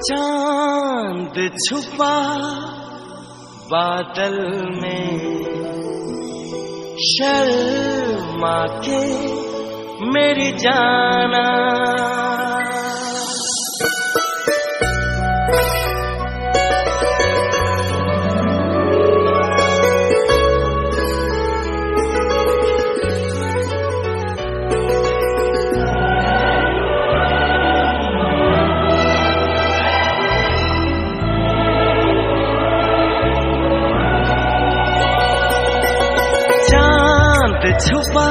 चाँद छुपा बादल में शर्मा के मेरी जाना। चाँद छुपा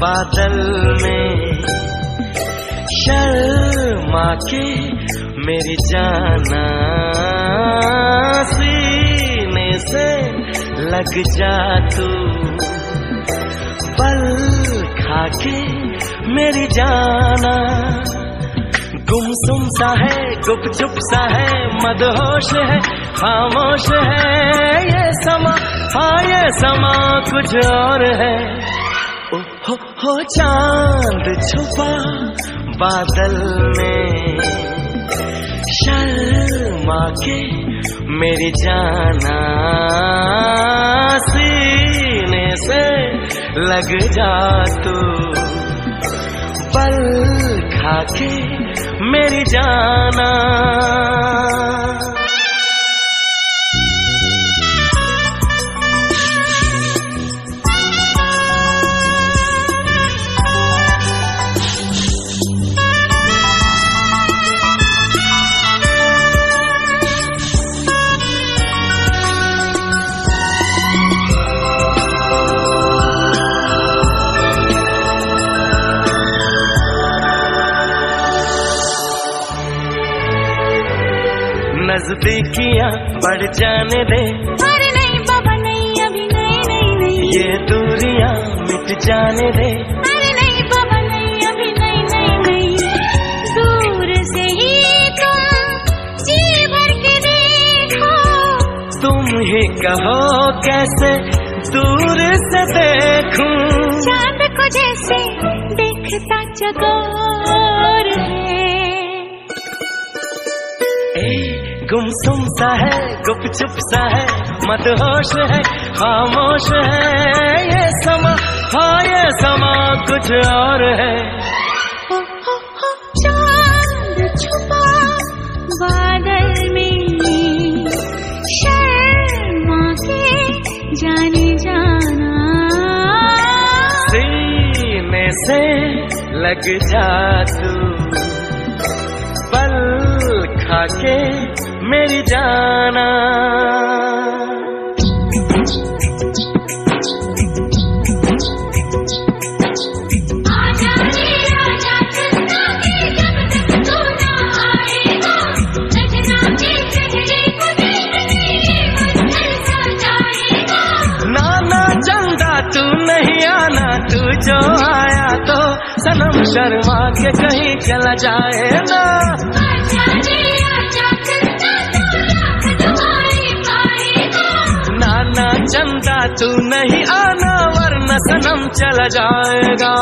बादल में। शर्मा के मेरी जाना सीने से लग जा तू। पल खा के मेरी जाना गुमसुम सा है, गुप चुप सा है, मदहोश है, खामोश है। ये समा हाँ ये समा कुछ और है। ओ हो हो चाँद छुपा बादल में। शर्मा के मेरी जाना सीने से लग जा तू। पल खाके मेरी जाना। नजदीकियाँ बढ़ जाने दे। अरे नहीं बाबा नहीं अभी नहीं नहीं नहीं। ये दूरियाँ मिट जाने दे। अरे नहीं बाबा नहीं अभी नहीं नहीं नहीं। दूर से ही तुम जी भर के देखो। तुम ही कहो कैसे दूर से देखूँ? चाँद को जैसे देखता चकोर गुमसुम सा है गुप चुप सा है मदहोश है खामोश है। ये समा हाँ ये समा कुछ और हो। चाँद छुपा बादल में शर्मा के जाने जाना। सीने से लग जा तू। पल खा के मेरी जाना। जो आया तो सनम शर्मा के कहीं चला जाए ना। चंदा तू नहीं आना वरना सनम चला जाएगा।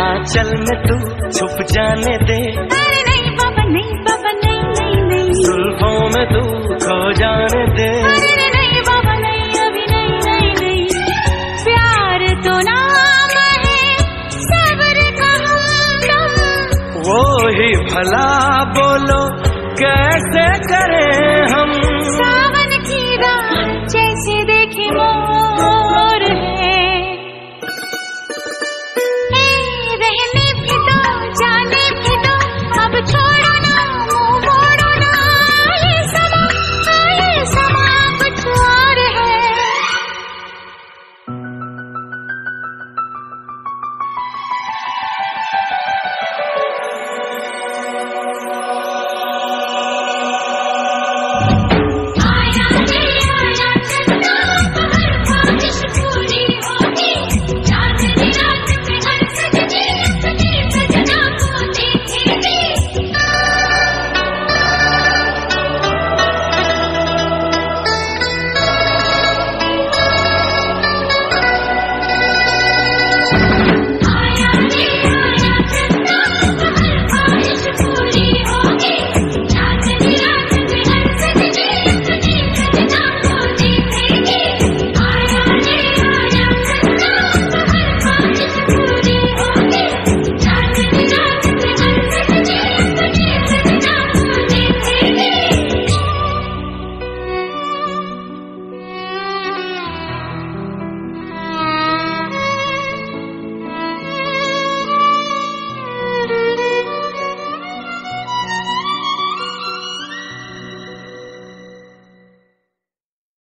आंचल में तू छुप जाने दे। अरे नहीं बाबा नहीं बाबा नहीं नहीं नहीं। जुल्फों में तू खो जाने दे। भला बोलो कैसे करें हम? सावन की रात जैसे देखे मोर।